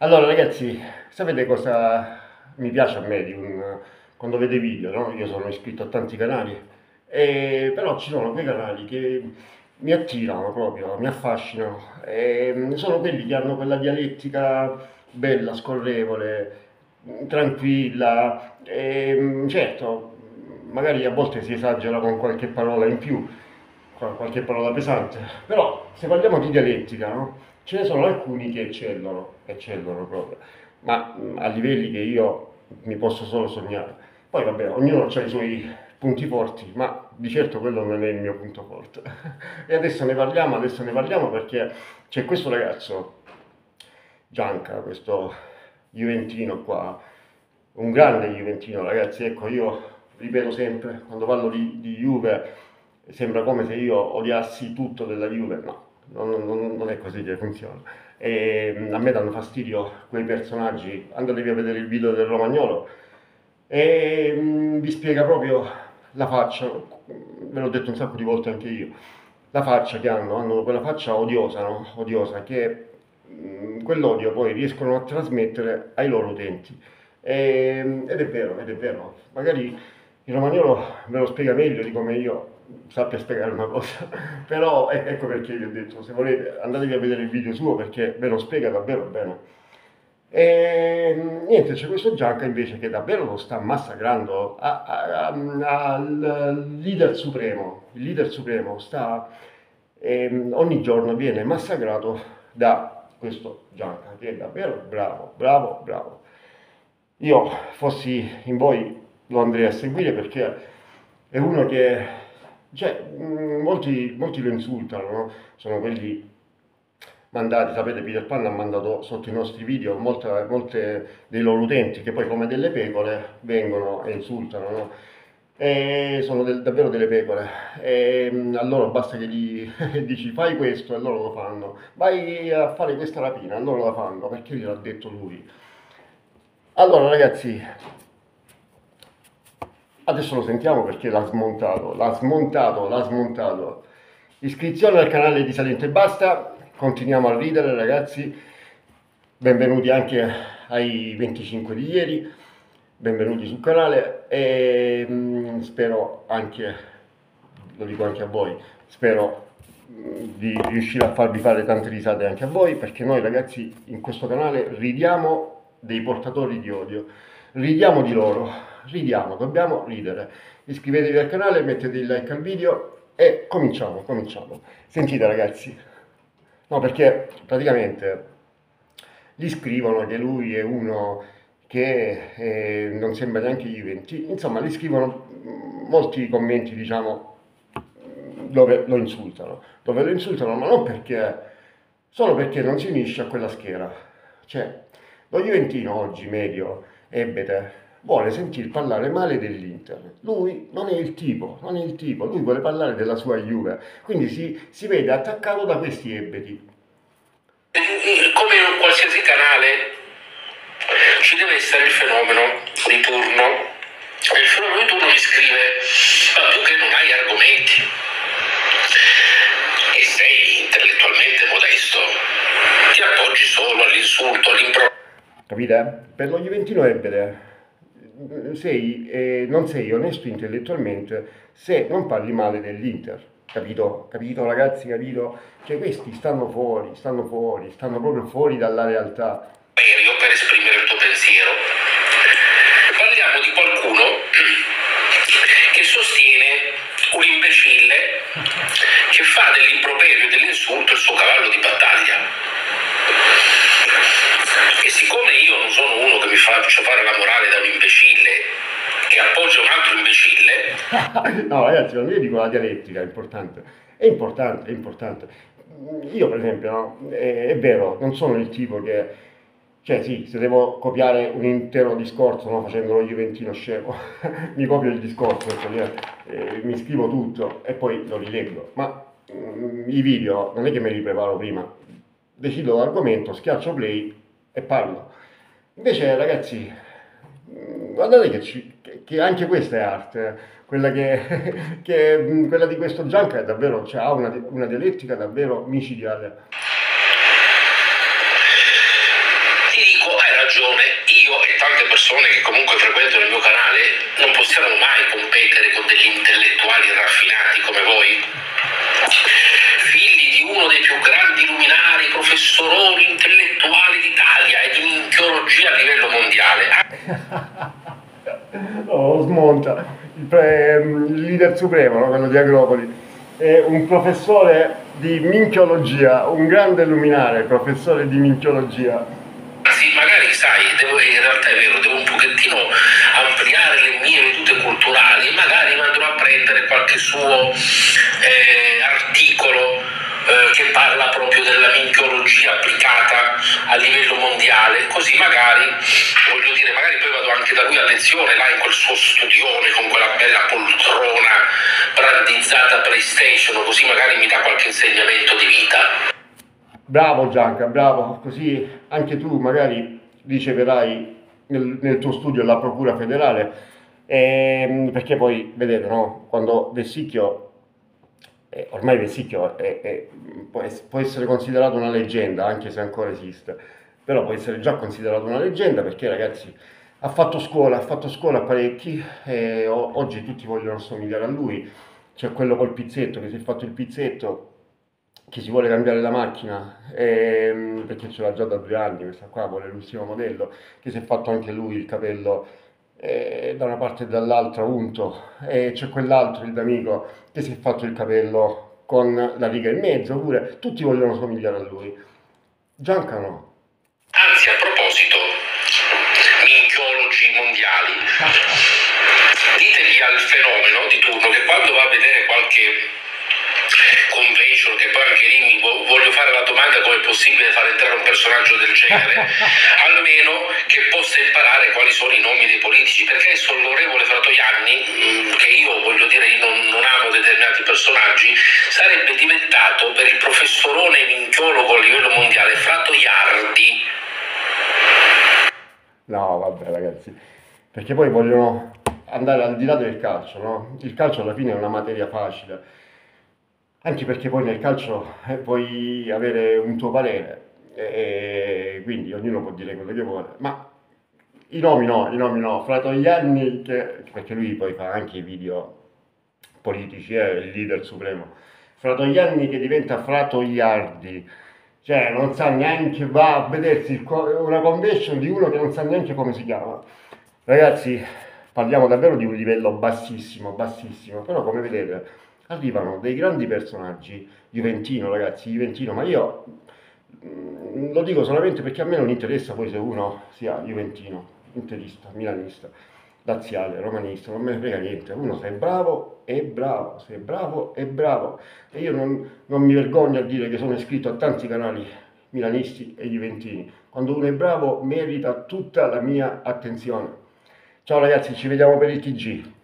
Allora ragazzi, sapete cosa mi piace a me di un, quando vedo i video, no? Io sono iscritto a tanti canali, e, però ci sono quei canali che mi attirano proprio, mi affascinano, e sono quelli che hanno quella dialettica bella, scorrevole, tranquilla, e, certo, magari a volte si esagera con qualche parola in più, qualche parola pesante, però se parliamo di dialettica, no? Ce ne sono alcuni che eccellono, eccellono proprio, ma a livelli che io mi posso solo sognare. Poi vabbè, ognuno ha i suoi punti forti, ma di certo quello non è il mio punto forte. e adesso ne parliamo, adesso ne parliamo perché c'è questo ragazzo, Gianca, questo Juventino qua, un grande Juventino ragazzi, ecco io ripeto sempre, quando parlo di, di Juve sembra come se io odiassi tutto della Juve, no, non, non, non è così che funziona. E mm, a me danno fastidio quei personaggi, andatevi a vedere il video del Romagnolo e mh, mm, vi spiega proprio la faccia, ve l'ho detto un sacco di volte anche io, la faccia che hanno, hanno quella faccia odiosa, no? odiosa che mh, mm, quell'odio poi riescono a trasmettere ai loro utenti. E, ed è vero, ed è vero, magari il Romagnolo ve lo spiega meglio di come io sappia spiegare una cosa, però ecco perché vi ho detto, se volete andatevi a vedere il video suo perché ve lo spiega davvero bene. E niente, c'è questo Gianca invece che davvero lo sta massacrando al leader supremo, il leader supremo sta, eh, ogni giorno viene massacrato da questo Gianca che è davvero bravo, bravo, bravo. Io fossi in voi lo andrei a seguire perché è uno che cioè, mm, molti, molti lo insultano, no? sono quelli mandati, sapete Peter Pan ha mandato sotto i nostri video molte, molte dei loro utenti che poi come delle pecore vengono e insultano, no? E sono del, davvero delle pecore e mm, allora basta che gli dici fai questo e loro lo fanno vai a fare questa rapina e loro la fanno perché gliel'ha detto lui allora ragazzi Adesso lo sentiamo perché l'ha smontato, l'ha smontato, l'ha smontato. Iscrizione al canale di Salento e Basta, continuiamo a ridere ragazzi. Benvenuti anche ai 25 di ieri, benvenuti sul canale e mm, spero anche, lo dico anche a voi, spero mm, di riuscire a farvi fare tante risate anche a voi perché noi ragazzi in questo canale ridiamo dei portatori di odio, ridiamo di loro ridiamo, dobbiamo ridere. Iscrivetevi al canale, mettete il like al video e cominciamo, cominciamo. Sentite ragazzi, no perché praticamente gli scrivono che lui è uno che eh, non sembra neanche Juventi, insomma gli scrivono molti commenti diciamo dove lo insultano, dove lo insultano ma non perché, solo perché non si unisce a quella schiera, cioè lo Juventino oggi medio, ebete, vuole sentir parlare male dell'Inter. Lui non è il tipo, non è il tipo, lui vuole parlare della sua Juve, quindi si, si vede attaccato da questi ebeti. Come in qualsiasi canale ci deve essere il fenomeno di turno e il fenomeno di turno mi scrive ma tu che non hai argomenti e sei intellettualmente modesto ti appoggi solo all'insulto, all'impro... Capite? Per lo Juventino ebete sei, eh, non sei onesto intellettualmente se non parli male dell'Inter. Capito? Capito ragazzi? Capito? Cioè questi stanno fuori, stanno fuori, stanno proprio fuori dalla realtà. Io per esprimere il tuo pensiero. Parliamo di qualcuno che sostiene un imbecille che fa dell'improperio e dell'insulto il suo cavallo di battaglia e siccome io non sono uno che mi faccio fare la morale da un imbecille che appoggia un altro imbecille... no ragazzi, quando io dico la dialettica è importante, è importante, è importante. Io per esempio, no, è, è, vero, non sono il tipo che... Cioè sì, se devo copiare un intero discorso no, facendo lo Juventino scemo, mi copio il discorso, cioè, eh, mi scrivo tutto e poi lo rileggo. Ma mm, i video non è che me li preparo prima, decido l'argomento, schiaccio play e parlo. Invece ragazzi, guardate che, ci, che anche questa è arte, quella, che, che, quella di questo Gianca è davvero, cioè, ha una, una dialettica davvero micidiale. Ti ragione, io e tante persone che comunque frequentano il mio canale non possiamo mai competere con degli intellettuali raffinati come voi, figli di uno dei più grandi luminari, professoroni intellettuali d'Italia e di minchiologia a livello mondiale. oh, smonta, il, pre- il leader supremo, no? quello di Agropoli è un professore di minchiologia, un grande luminare, professore di minchiologia. Sì, magari sai, devo, in realtà è vero, devo un pochettino ampliare le mie vedute culturali, magari andrò a prendere qualche suo eh, articolo eh, che parla proprio della minchiologia applicata a livello mondiale, così magari, voglio dire, magari poi anche da lui a lezione, là in quel suo studione con quella bella poltrona brandizzata PlayStation, così magari mi dà qualche insegnamento di vita. Bravo Gianca, bravo, così anche tu magari riceverai nel, nel tuo studio la Procura federale, ehm, perché poi vedete, no? quando Vessicchio, eh, ormai Vessicchio è, è, può, può essere considerato una leggenda, anche se ancora esiste, però può essere già considerato una leggenda perché ragazzi ha fatto scuola, ha fatto scuola parecchi e oggi tutti vogliono assomigliare a lui. C'è quello col pizzetto che si è fatto il pizzetto, che si vuole cambiare la macchina, ehm, perché ce l'ha già da due anni, questa qua vuole l'ultimo modello, che si è fatto anche lui il capello eh, da una parte e dall'altra unto, e c'è quell'altro, il d'amico, che si è fatto il capello con la riga in mezzo, pure tutti vogliono somigliare a lui. Gianca no. Mondiali, ditegli al fenomeno di turno che quando va a vedere qualche convention, che poi anche lì voglio fare la domanda come è possibile far entrare un personaggio del genere, almeno che possa imparare quali sono i nomi dei politici, perché adesso l'onorevole Fratoianni, mm, che io voglio dire io non, non, amo determinati personaggi, sarebbe diventato per il professorone minchiologo a livello mondiale Fratoiardi. No, vabbè ragazzi, perché poi vogliono andare al di là del calcio, no? Il calcio alla fine è una materia facile anche perché poi nel calcio eh, puoi avere un tuo parere e quindi ognuno può dire quello che vuole, ma i nomi no, i nomi no, fra Togliani, che, perché lui poi fa anche i video politici, è il leader supremo, fra Togliani che diventa fra Togliardi, cioè non sa neanche, va a vedersi una convention di uno che non sa neanche come si chiama. Ragazzi, parliamo davvero di un livello bassissimo, bassissimo, però come vedete arrivano dei grandi personaggi, Juventino ragazzi, Juventino, ma io mm, lo dico solamente perché a me non interessa poi se uno sia Juventino, interista, milanista, laziale, romanista, non me ne frega niente, uno se è bravo è bravo, se è bravo è bravo. E io non, non mi vergogno a dire che sono iscritto a tanti canali milanisti e juventini, quando uno è bravo merita tutta la mia attenzione. Ciao ragazzi, ci vediamo per il TG.